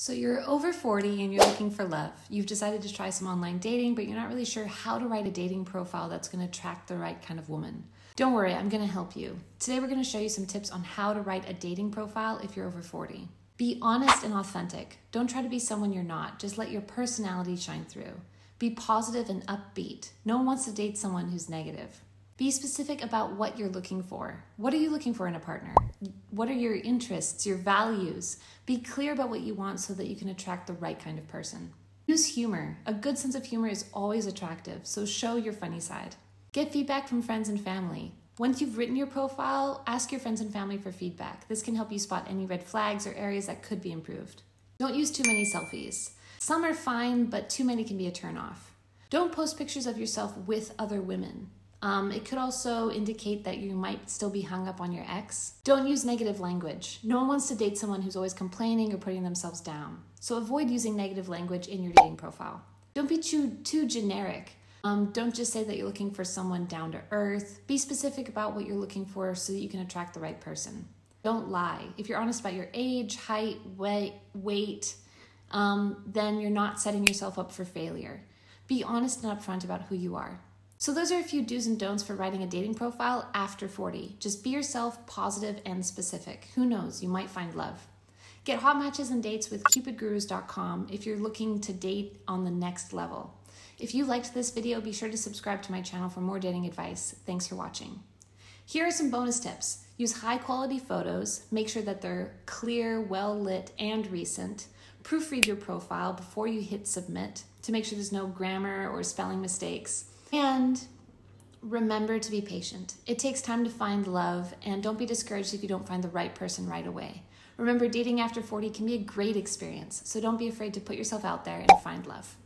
So you're over 40 and you're looking for love. You've decided to try some online dating, but you're not really sure how to write a dating profile that's going to attract the right kind of woman. Don't worry, I'm going to help you. Today we're going to show you some tips on how to write a dating profile if you're over 40. Be honest and authentic. Don't try to be someone you're not. Just let your personality shine through. Be positive and upbeat. No one wants to date someone who's negative. Be specific about what you're looking for. What are you looking for in a partner? What are your interests, your values? Be clear about what you want so that you can attract the right kind of person. Use humor. A good sense of humor is always attractive, so show your funny side. Get feedback from friends and family. Once you've written your profile, ask your friends and family for feedback. This can help you spot any red flags or areas that could be improved. Don't use too many selfies. Some are fine, but too many can be a turnoff. Don't post pictures of yourself with other women. Um, it could also indicate that you might still be hung up on your ex. Don't use negative language. No one wants to date someone who's always complaining or putting themselves down. So avoid using negative language in your dating profile. Don't be too, too generic. Um, don't just say that you're looking for someone down to earth. Be specific about what you're looking for so that you can attract the right person. Don't lie. If you're honest about your age, height, weight, weight um, then you're not setting yourself up for failure. Be honest and upfront about who you are. So, those are a few do's and don'ts for writing a dating profile after 40. Just be yourself, positive, and specific. Who knows, you might find love. Get hot matches and dates with cupidgurus.com if you're looking to date on the next level. If you liked this video, be sure to subscribe to my channel for more dating advice. Thanks for watching. Here are some bonus tips. Use high quality photos, make sure that they're clear, well lit, and recent. Proofread your profile before you hit submit to make sure there's no grammar or spelling mistakes. And remember to be patient. It takes time to find love, and don't be discouraged if you don't find the right person right away. Remember, dating after 40 can be a great experience, so don't be afraid to put yourself out there and find love.